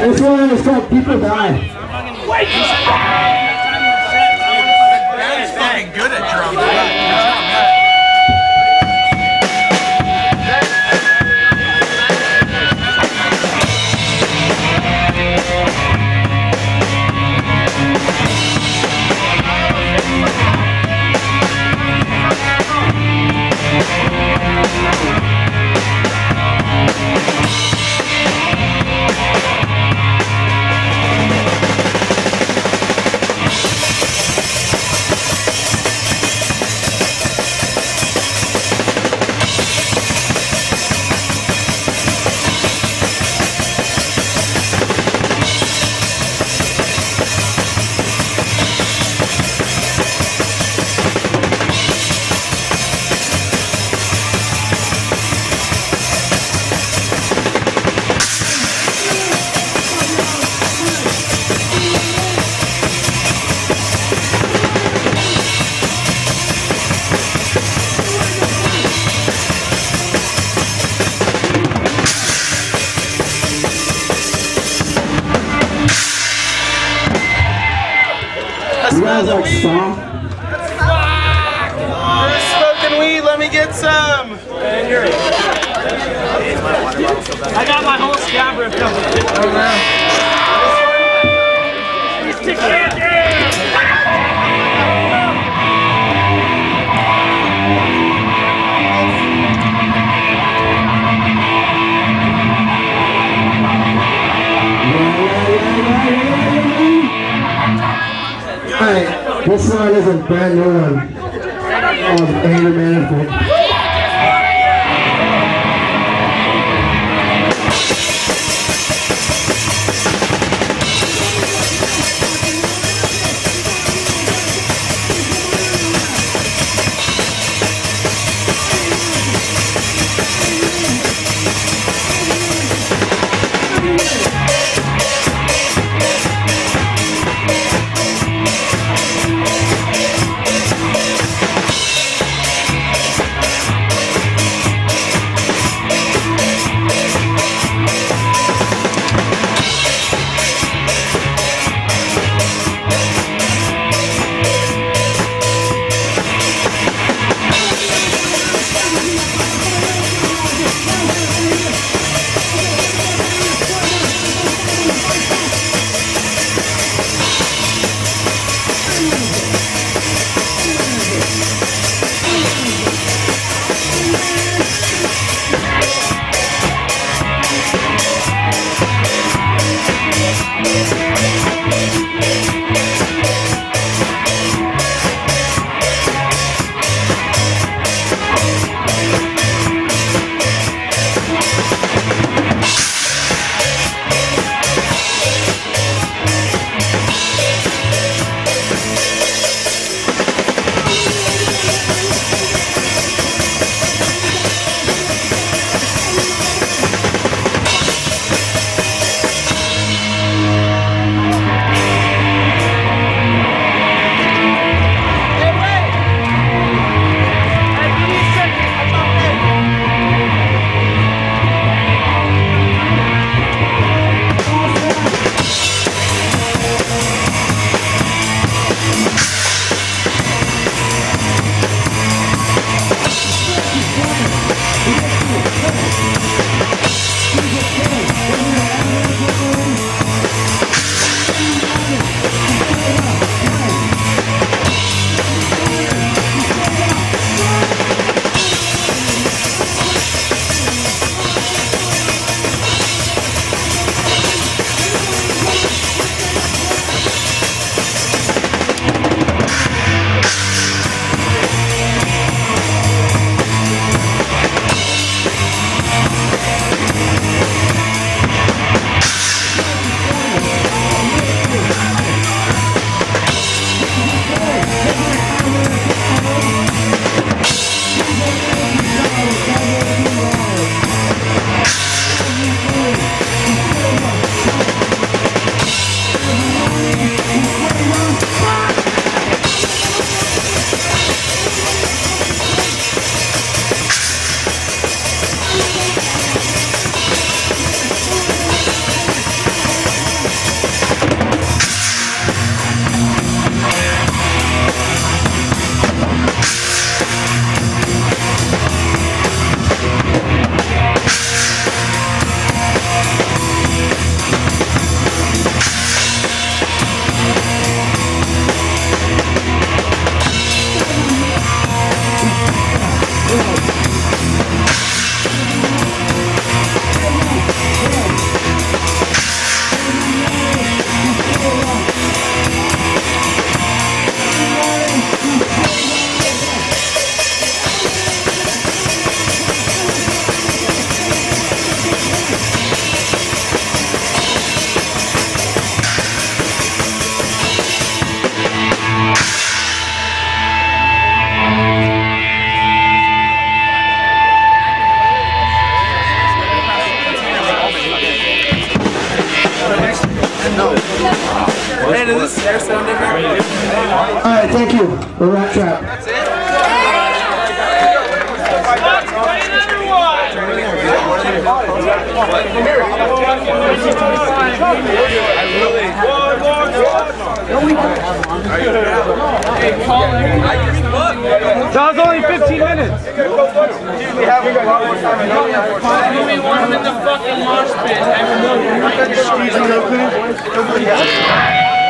This one is called People Die. He's You guys like stomp? Smoking weed, let me get some. I got my whole scab ripped up. Is a brand new one. Oh, Called Anger man, Does this snare sound different? Alright, thank you. The rat trap. That's it? That was only 15 minutes. We want him in the fucking mosh pit. Everyone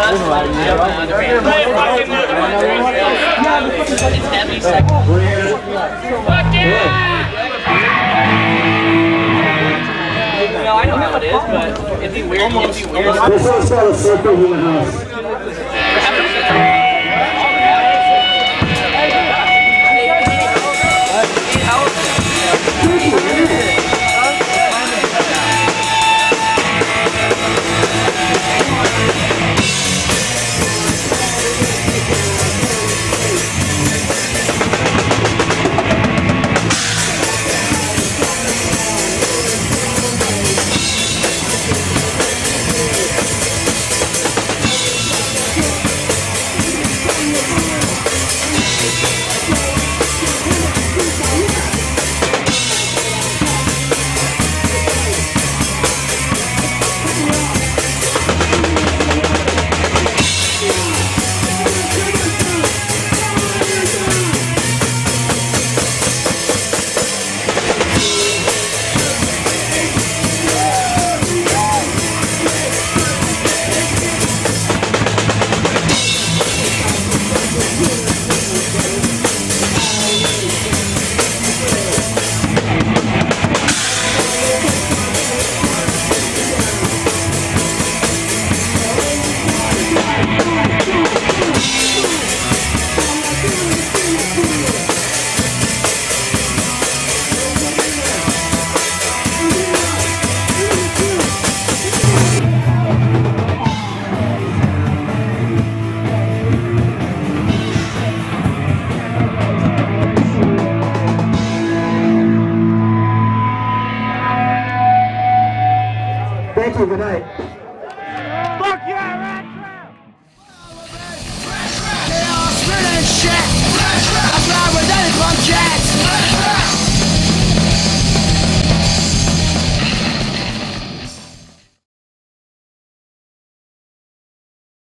No, I know how it is, but it'd be weird. It'd be weird. This a circle human house. You. Good night.